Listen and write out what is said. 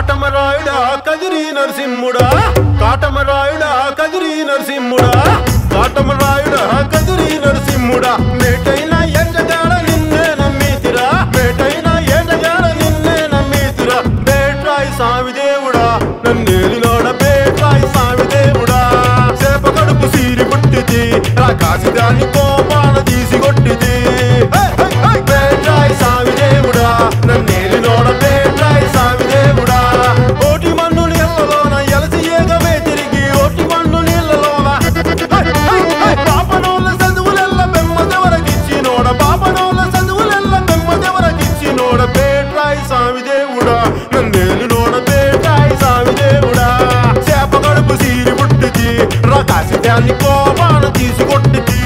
కాటమరాయుడా కదిరి నరసింహుడా. కాటమరాయుడా కదిరి నరసింహుడా. కాటమరాయుడా కదిరి నరసింహుడా. మేటైన ఎండగాడ నిన్నే నమ్మితిరా. మేటైన ఎండగాడ నిన్నే నమ్మితిరా. బేట్రాయి స్వామి దేవుడా నన్నేలినోడ బేట్రాయి స్వామి చేప కడుపు సీరి పుట్టిది రాకాసి దాన్ని కోపాన తీసి కొట్టిది. హే, హే, హే! బేట్రాయి స్వామి దేవుడా దాన్ని కలిపోవాను తీసుకొట్టి